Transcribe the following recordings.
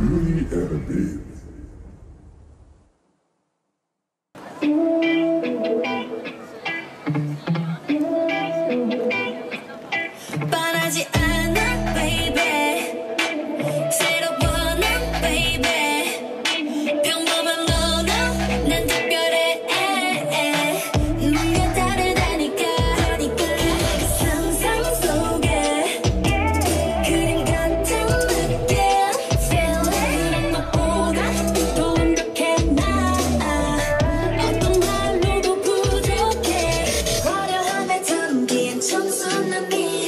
We and me. somos amigos.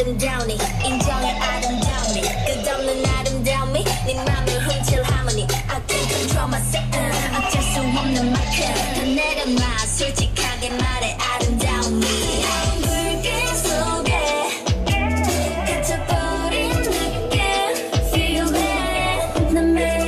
아름다우니 인정해 아름다우니 끝없는 아름다움이 네 맘을 훔칠 하모니 I can control myself 어쩔 수 없는 만큼 더 내려놔 솔직하게 말해 아름다우니 갇혀버린 느낌 Feel it 난 매일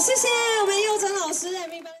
谢谢我们佑成老师，来，明白吗？